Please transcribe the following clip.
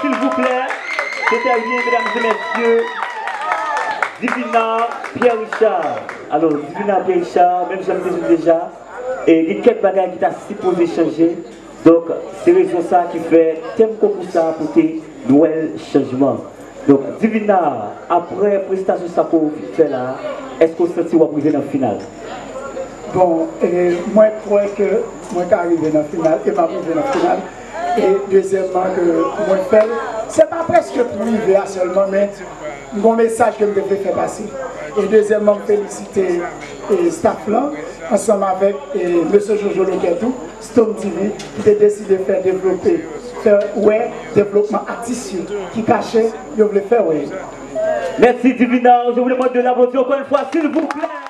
s'il vous plaît. C'est terminé, mesdames et messieurs. Divina Pierre Richard. Alors, Divina Pierre Richard, même je déjà, et il y a quelques bagages qui t'a supposé changer. Donc, c'est raison ça qui fait thème comme ça pour tes nouveaux changements. Donc, Divina, après la prestation ça pour faire là, est-ce vous sentez vous arriver dans le final? Bon, et moi, je crois que moi, je arrivé dans le final, et ma arrivé dans le final. Et deuxièmement, que moi, fais, c'est pas presque à seulement, mais mon message que je devais faire passer. Et deuxièmement, féliciter et ensemble avec M. Jojo Loketou, Stone TV, qui a décidé de faire développer, faire ouais, développement artistique, qui cachait, je voulais faire ouais. Merci Divina, je vous demande de l'applaudir encore une fois, s'il vous plaît.